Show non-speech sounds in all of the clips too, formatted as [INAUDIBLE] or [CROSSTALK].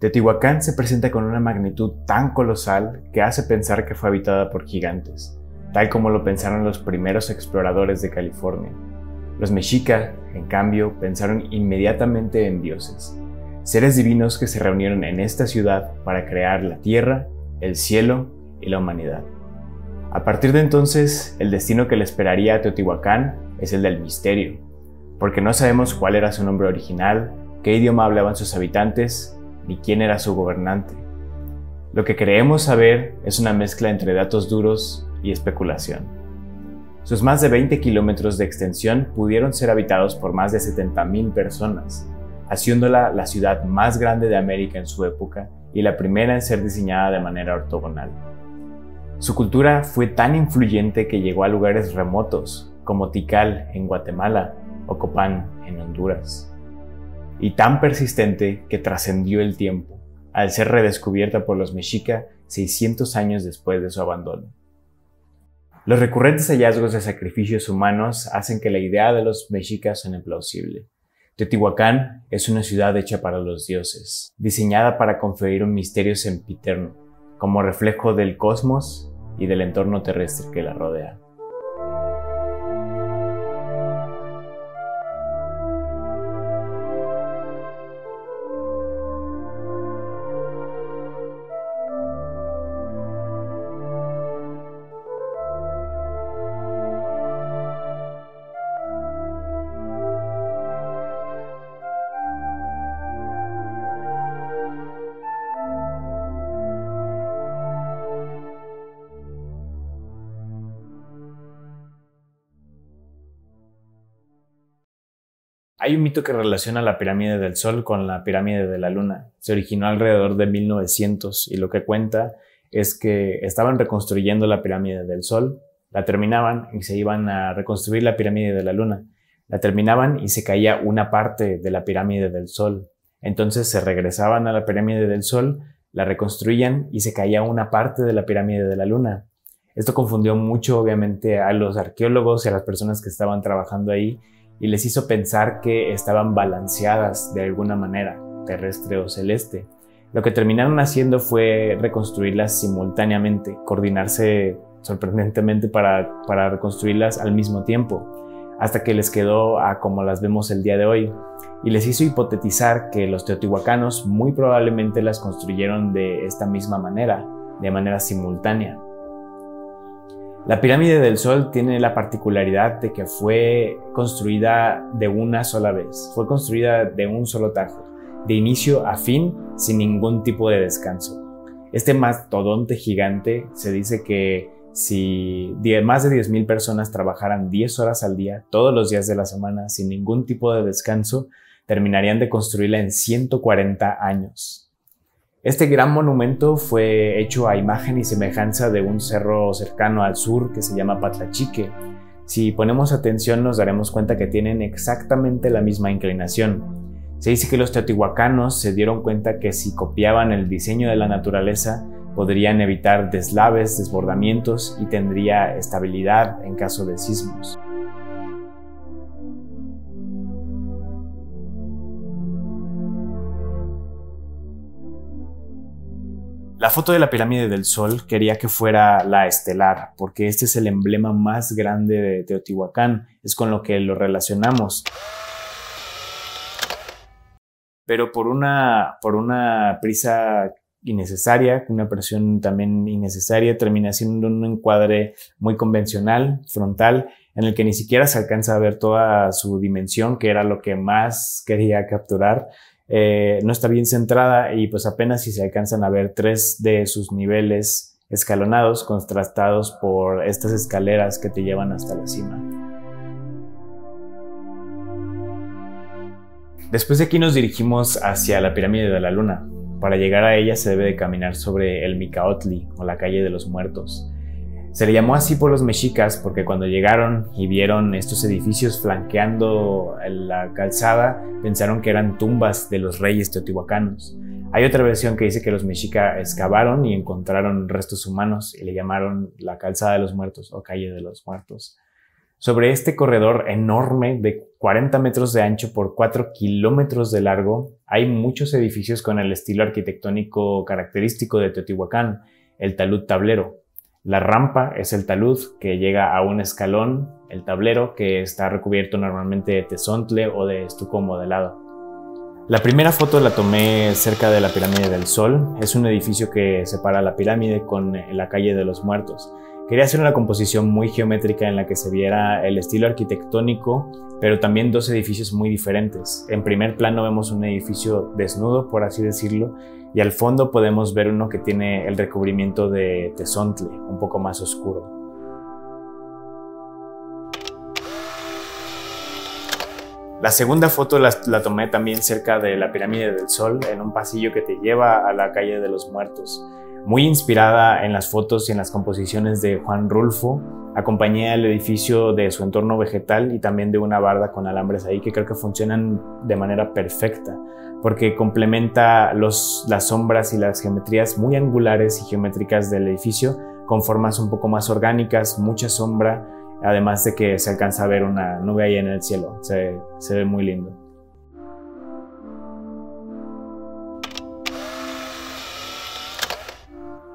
Teotihuacán se presenta con una magnitud tan colosal que hace pensar que fue habitada por gigantes, tal como lo pensaron los primeros exploradores de California. Los mexicas, en cambio, pensaron inmediatamente en dioses, seres divinos que se reunieron en esta ciudad para crear la tierra, el cielo y la humanidad. A partir de entonces, el destino que le esperaría a Teotihuacán es el del misterio, porque no sabemos cuál era su nombre original, qué idioma hablaban sus habitantes ni quién era su gobernante. Lo que creemos saber es una mezcla entre datos duros y especulación. Sus más de 20 kilómetros de extensión pudieron ser habitados por más de 70.000 personas, haciéndola la ciudad más grande de América en su época y la primera en ser diseñada de manera ortogonal. Su cultura fue tan influyente que llegó a lugares remotos, como Tikal en Guatemala o Copán en Honduras y tan persistente que trascendió el tiempo, al ser redescubierta por los mexica 600 años después de su abandono. Los recurrentes hallazgos de sacrificios humanos hacen que la idea de los mexicas suene plausible. Teotihuacán es una ciudad hecha para los dioses, diseñada para conferir un misterio sempiterno, como reflejo del cosmos y del entorno terrestre que la rodea. Hay un mito que relaciona la pirámide del Sol con la pirámide de la Luna. Se originó alrededor de 1900 y lo que cuenta es que estaban reconstruyendo la pirámide del Sol, la terminaban y se iban a reconstruir la pirámide de la Luna. La terminaban y se caía una parte de la pirámide del Sol. Entonces se regresaban a la pirámide del Sol, la reconstruían y se caía una parte de la pirámide de la Luna. Esto confundió mucho obviamente a los arqueólogos y a las personas que estaban trabajando ahí y les hizo pensar que estaban balanceadas de alguna manera, terrestre o celeste. Lo que terminaron haciendo fue reconstruirlas simultáneamente, coordinarse sorprendentemente para, para reconstruirlas al mismo tiempo, hasta que les quedó a como las vemos el día de hoy, y les hizo hipotetizar que los teotihuacanos muy probablemente las construyeron de esta misma manera, de manera simultánea. La pirámide del Sol tiene la particularidad de que fue construida de una sola vez, fue construida de un solo tajo, de inicio a fin, sin ningún tipo de descanso. Este mastodonte gigante se dice que si más de 10.000 personas trabajaran 10 horas al día, todos los días de la semana, sin ningún tipo de descanso, terminarían de construirla en 140 años. Este gran monumento fue hecho a imagen y semejanza de un cerro cercano al sur que se llama Patlachique. Si ponemos atención nos daremos cuenta que tienen exactamente la misma inclinación. Se dice que los teotihuacanos se dieron cuenta que si copiaban el diseño de la naturaleza podrían evitar deslaves, desbordamientos y tendría estabilidad en caso de sismos. La foto de la pirámide del Sol quería que fuera la estelar, porque este es el emblema más grande de Teotihuacán, es con lo que lo relacionamos. Pero por una, por una prisa innecesaria, una presión también innecesaria, termina siendo un encuadre muy convencional, frontal, en el que ni siquiera se alcanza a ver toda su dimensión, que era lo que más quería capturar. Eh, no está bien centrada y pues apenas si se alcanzan a ver tres de sus niveles escalonados contrastados por estas escaleras que te llevan hasta la cima. Después de aquí nos dirigimos hacia la pirámide de la luna. Para llegar a ella se debe de caminar sobre el Micaotli o la calle de los muertos. Se le llamó así por los mexicas porque cuando llegaron y vieron estos edificios flanqueando la calzada, pensaron que eran tumbas de los reyes teotihuacanos. Hay otra versión que dice que los mexicas excavaron y encontraron restos humanos y le llamaron la calzada de los muertos o calle de los muertos. Sobre este corredor enorme de 40 metros de ancho por 4 kilómetros de largo, hay muchos edificios con el estilo arquitectónico característico de Teotihuacán, el talud tablero. La rampa es el talud que llega a un escalón, el tablero que está recubierto normalmente de tesontle o de estuco modelado. La primera foto la tomé cerca de la Pirámide del Sol. Es un edificio que separa la pirámide con la calle de los muertos. Quería hacer una composición muy geométrica en la que se viera el estilo arquitectónico, pero también dos edificios muy diferentes. En primer plano vemos un edificio desnudo, por así decirlo, y al fondo podemos ver uno que tiene el recubrimiento de tesontle, un poco más oscuro. La segunda foto la, tomé también cerca de la pirámide del Sol, en un pasillo que te lleva a la calle de los muertos. Muy inspirada en las fotos y en las composiciones de Juan Rulfo, acompañé al edificio de su entorno vegetal y también de una barda con alambres ahí que creo que funcionan de manera perfecta porque complementa las sombras y las geometrías muy angulares y geométricas del edificio con formas un poco más orgánicas, mucha sombra Además de que se alcanza a ver una nube ahí en el cielo. Se ve muy lindo.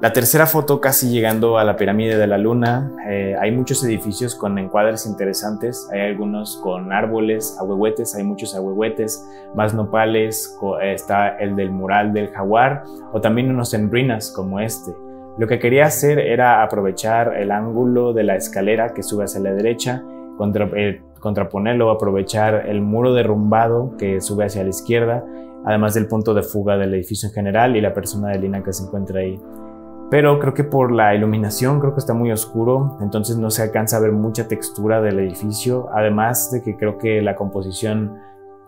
La tercera foto casi llegando a la pirámide de la luna, eh, hay muchos edificios con encuadres interesantes, hay algunos con árboles, ahuehuetes, hay muchos ahuehuetes, más nopales, está el del mural del jaguar o también unos en ruinas como este. Lo que quería hacer era aprovechar el ángulo de la escalera que sube hacia la derecha, eh, contraponerlo, aprovechar el muro derrumbado que sube hacia la izquierda, además del punto de fuga del edificio en general y la persona de Lina que se encuentra ahí. Pero creo que por la iluminación creo que está muy oscuro, entonces no se alcanza a ver mucha textura del edificio, además de que creo que la composición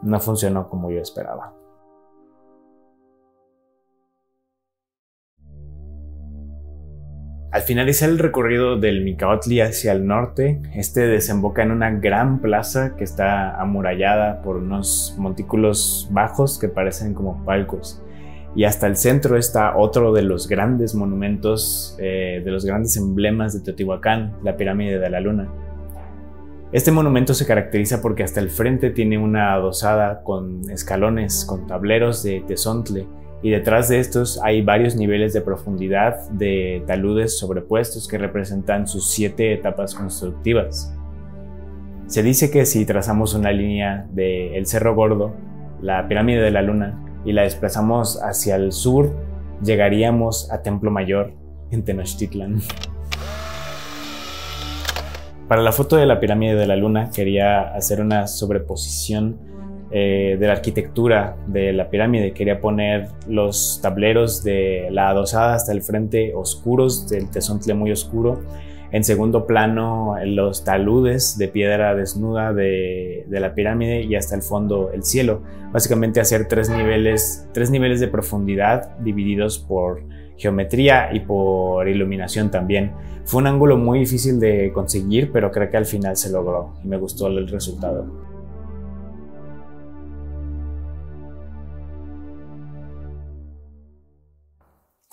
no funcionó como yo esperaba. Al finalizar el recorrido del Micaotli hacia el norte, este desemboca en una gran plaza que está amurallada por unos montículos bajos que parecen como palcos. Y hasta el centro está otro de los grandes monumentos, eh, de los grandes emblemas de Teotihuacán, la pirámide de la luna. Este monumento se caracteriza porque hasta el frente tiene una adosada con escalones, con tableros de tesontle, y detrás de estos hay varios niveles de profundidad de taludes sobrepuestos que representan sus siete etapas constructivas. Se dice que si trazamos una línea del Cerro Gordo, la pirámide de la Luna, y la desplazamos hacia el sur, llegaríamos a Templo Mayor en Tenochtitlan. Para la foto de la pirámide de la Luna quería hacer una sobreposición eh, de la arquitectura de la pirámide. Quería poner los tableros de la adosada hasta el frente oscuros, del tesontle muy oscuro. En segundo plano, los taludes de piedra desnuda de, la pirámide y hasta el fondo el cielo. Básicamente hacer tres niveles, tres niveles de profundidad divididos por geometría y por iluminación también. Fue un ángulo muy difícil de conseguir, pero creo que al final se logró y me gustó el resultado.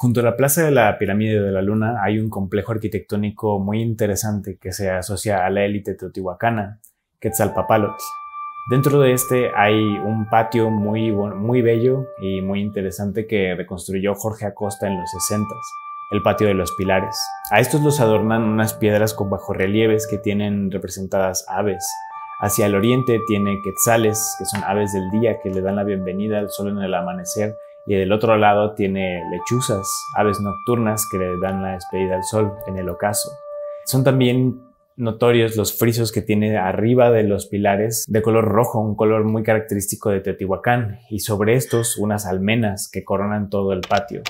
Junto a la Plaza de la Pirámide de la Luna hay un complejo arquitectónico muy interesante que se asocia a la élite teotihuacana, Quetzalpapalotl. Dentro de este hay un patio muy, muy bello y muy interesante que reconstruyó Jorge Acosta en los 60, el patio de los pilares. A estos los adornan unas piedras con bajorrelieves que tienen representadas aves. Hacia el oriente tiene quetzales, que son aves del día que le dan la bienvenida al sol en el amanecer y del otro lado tiene lechuzas, aves nocturnas que le dan la despedida al sol en el ocaso. Son también notorios los frisos que tiene arriba de los pilares de color rojo, un color muy característico de Teotihuacán, y sobre estos unas almenas que coronan todo el patio.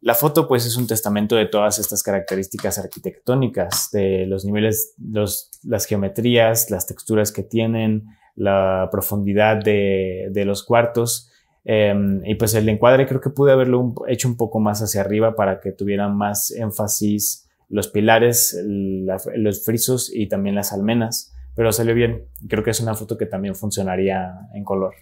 La foto pues es un testamento de todas estas características arquitectónicas, de los niveles, las geometrías, las texturas que tienen, la profundidad de, los cuartos. Em, y pues el encuadre creo que pude haberlo hecho un poco más hacia arriba para que tuvieran más énfasis los pilares, los frisos y también las almenas. Pero salió bien. Creo que es una foto que también funcionaría en color.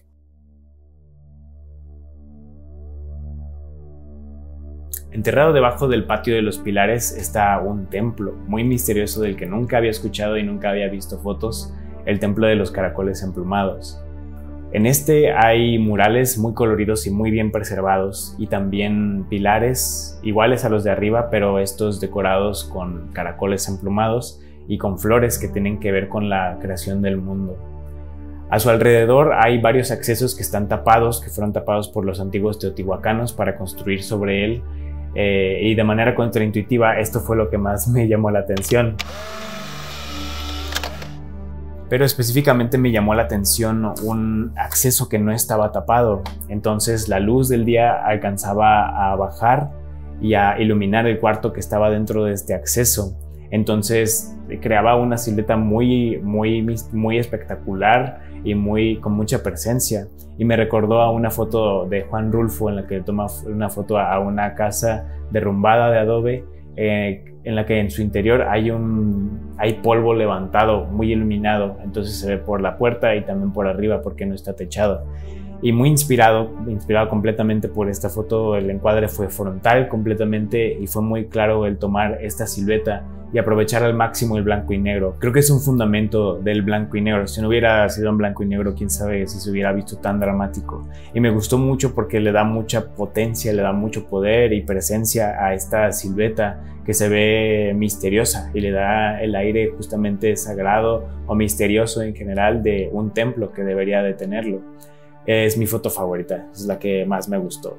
Enterrado debajo del patio de los pilares está un templo muy misterioso del que nunca había escuchado y nunca había visto fotos, el templo de los caracoles emplumados. En este hay murales muy coloridos y muy bien preservados y también pilares iguales a los de arriba, pero estos decorados con caracoles emplumados y con flores que tienen que ver con la creación del mundo. A su alrededor hay varios accesos que están tapados, que fueron tapados por los antiguos teotihuacanos para construir sobre él eh, y de manera contraintuitiva esto fue lo que más me llamó la atención pero específicamente me llamó la atención un acceso que no estaba tapado. Entonces la luz del día alcanzaba a bajar y a iluminar el cuarto que estaba dentro de este acceso. Entonces creaba una silueta muy, muy, muy espectacular y muy, con mucha presencia. Y me recordó a una foto de Juan Rulfo en la que toma una foto a una casa derrumbada de adobe eh, en la que en su interior hay un hay polvo levantado, muy iluminado, entonces se ve por la puerta y también por arriba porque no está techado. Y muy inspirado, inspirado completamente por esta foto, el encuadre fue frontal completamente y fue muy claro el tomar esta silueta y aprovechar al máximo el blanco y negro. Creo que es un fundamento del blanco y negro. Si no hubiera sido en blanco y negro, quién sabe si se hubiera visto tan dramático. Y me gustó mucho porque le da mucha potencia, le da mucho poder y presencia a esta silueta que se ve misteriosa y le da el aire justamente sagrado o misterioso en general de un templo que debería de tenerlo. Es mi foto favorita, es la que más me gustó.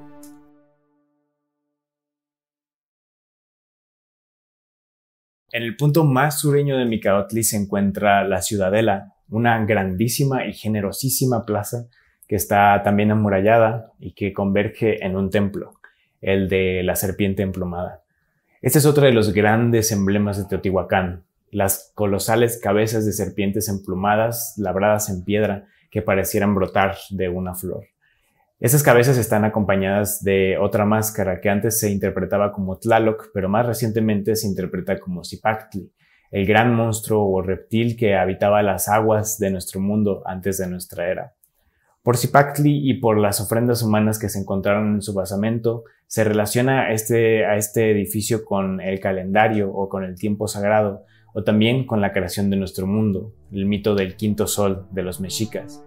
En el punto más sureño de Micaotli se encuentra la Ciudadela, una grandísima y generosísima plaza que está también amurallada y que converge en un templo, el de la serpiente emplumada. Este es otro de los grandes emblemas de Teotihuacán, las colosales cabezas de serpientes emplumadas labradas en piedra que parecieran brotar de una flor. Esas cabezas están acompañadas de otra máscara que antes se interpretaba como Tlaloc, pero más recientemente se interpreta como Zipactli, el gran monstruo o reptil que habitaba las aguas de nuestro mundo antes de nuestra era. Por Zipactli y por las ofrendas humanas que se encontraron en su basamento, se relaciona este, a este edificio con el calendario o con el tiempo sagrado, o también con la creación de nuestro mundo, el mito del quinto sol de los mexicas.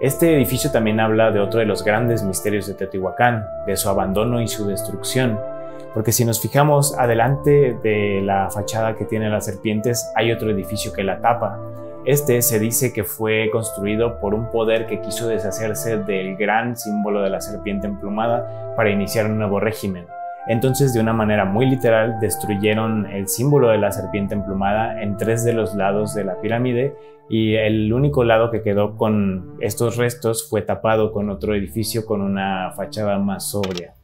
Este edificio también habla de otro de los grandes misterios de Teotihuacán, de su abandono y su destrucción, porque si nos fijamos adelante de la fachada que tiene las serpientes hay otro edificio que la tapa. Este se dice que fue construido por un poder que quiso deshacerse del gran símbolo de la serpiente emplumada para iniciar un nuevo régimen. Entonces, de una manera muy literal, destruyeron el símbolo de la serpiente emplumada en tres de los lados de la pirámide y el único lado que quedó con estos restos fue tapado con otro edificio con una fachada más sobria.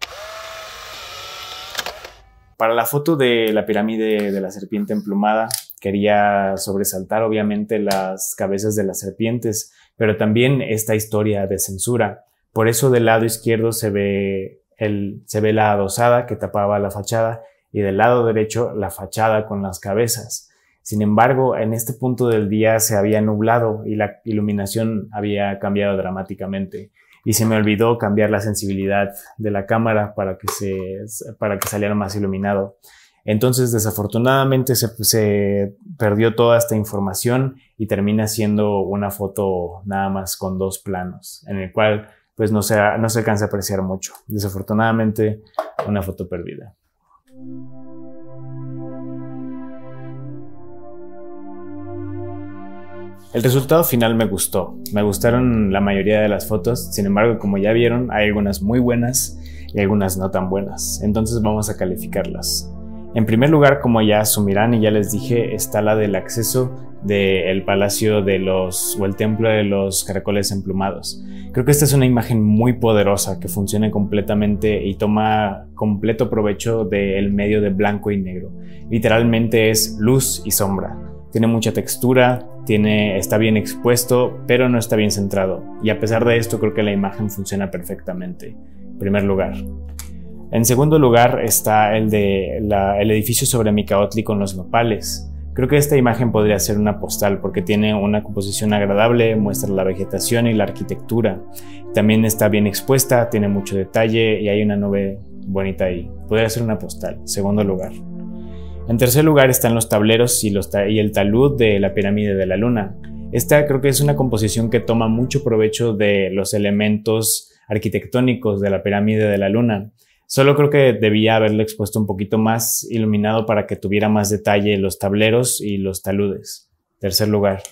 Para la foto de la pirámide de la serpiente emplumada, quería sobresaltar obviamente las cabezas de las serpientes, pero también esta historia de censura. Por eso del lado izquierdo se ve se ve la adosada que tapaba la fachada y del lado derecho la fachada con las cabezas. Sin embargo, en este punto del día se había nublado y la iluminación había cambiado dramáticamente y se me olvidó cambiar la sensibilidad de la cámara para que, se, para que saliera más iluminado. Entonces, desafortunadamente se, se, perdió toda esta información y termina siendo una foto nada más con dos planos, en el cual pues no se, no se alcanza a apreciar mucho. Desafortunadamente, una foto perdida. El resultado final me gustó. Me gustaron la mayoría de las fotos. Sin embargo, como ya vieron, hay algunas muy buenas y algunas no tan buenas. Entonces vamos a calificarlas. En primer lugar, como ya asumirán y ya les dije, está la del acceso del palacio de los o el templo de los caracoles emplumados. Creo que esta es una imagen muy poderosa que funciona completamente y toma completo provecho del medio de blanco y negro. Literalmente es luz y sombra. Tiene mucha textura, tiene, está bien expuesto, pero no está bien centrado. Y a pesar de esto, creo que la imagen funciona perfectamente. En primer lugar. En segundo lugar está el de el edificio sobre Micaotli con los nopales. Creo que esta imagen podría ser una postal porque tiene una composición agradable, muestra la vegetación y la arquitectura. También está bien expuesta, tiene mucho detalle y hay una nube bonita ahí. Podría ser una postal. Segundo lugar. En tercer lugar están los tableros y, el talud de la pirámide de la luna. Esta creo que es una composición que toma mucho provecho de los elementos arquitectónicos de la pirámide de la luna. Solo creo que debía haberlo expuesto un poquito más iluminado para que tuviera más detalle los tableros y los taludes. Tercer lugar.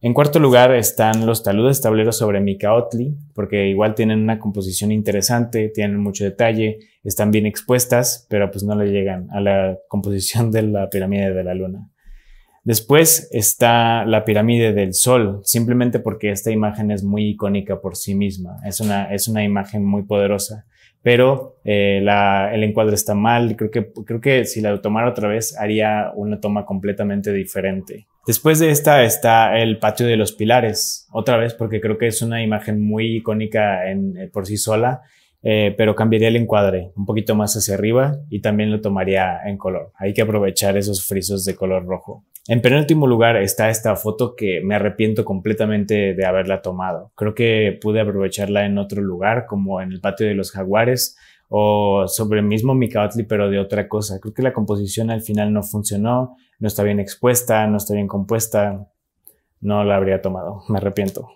En cuarto lugar están los taludes tableros sobre Micaotli, porque igual tienen una composición interesante, tienen mucho detalle, están bien expuestas, pero pues no le llegan a la [LAUGHS] composición de la pirámide de la luna. Después está la pirámide del Sol, simplemente porque esta imagen es muy icónica por sí misma, es una, es una imagen muy poderosa, pero eh, la, el encuadre está mal, creo que, creo que si la tomara otra vez haría una toma completamente diferente. Después de esta está el patio de los pilares, otra vez porque creo que es una imagen muy icónica en, eh, por sí sola, eh, pero cambiaría el encuadre un poquito más hacia arriba y también lo tomaría en color. Hay que aprovechar esos frisos de color rojo. En penúltimo lugar está esta foto que me arrepiento completamente de haberla tomado. Creo que pude aprovecharla en otro lugar, como en el patio de los jaguares o sobre el mismo Mikaotli, pero de otra cosa. Creo que la composición al final no funcionó, no está bien expuesta, no está bien compuesta. No la habría tomado, me arrepiento.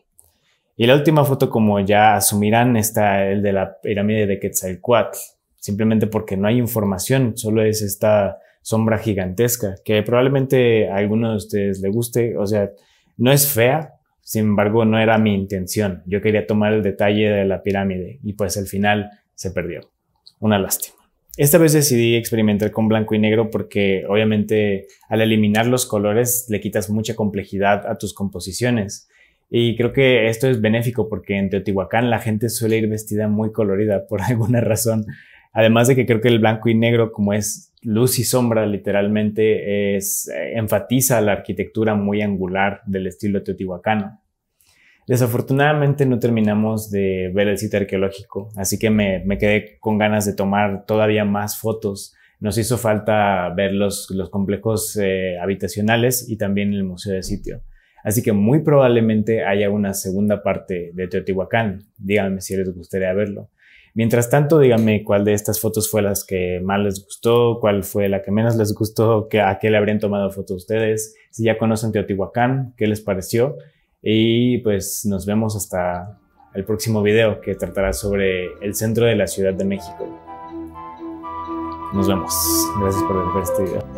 Y la última foto, como ya asumirán, está el de la pirámide de Quetzalcoatl, simplemente porque no hay información, solo es esta sombra gigantesca, que probablemente a alguno de ustedes le guste, o sea, no es fea, sin embargo no era mi intención, yo quería tomar el detalle de la pirámide y pues al final se perdió. Una lástima. Esta vez decidí experimentar con blanco y negro porque obviamente al eliminar los colores le quitas mucha complejidad a tus composiciones. Y creo que esto es benéfico porque en Teotihuacán la gente suele ir vestida muy colorida por [LAUGHS] alguna razón. Además de que creo que el blanco y negro, como es luz y sombra literalmente, es, eh, enfatiza la arquitectura muy angular del estilo teotihuacano. Desafortunadamente no terminamos de ver el sitio arqueológico, así que me, quedé con ganas de tomar todavía más fotos. Nos hizo falta ver los, los complejos eh, habitacionales y también el museo de sitio. Así que muy probablemente haya una segunda parte de Teotihuacán. Díganme si les gustaría verlo. Mientras tanto, díganme cuál de estas fotos fue las que más les gustó, cuál fue la que menos les gustó, a qué le habrían tomado foto ustedes, si ya conocen Teotihuacán, qué les pareció. Y pues nos vemos hasta el próximo video que tratará sobre el centro de la Ciudad de México. Nos vemos. Gracias por ver este video.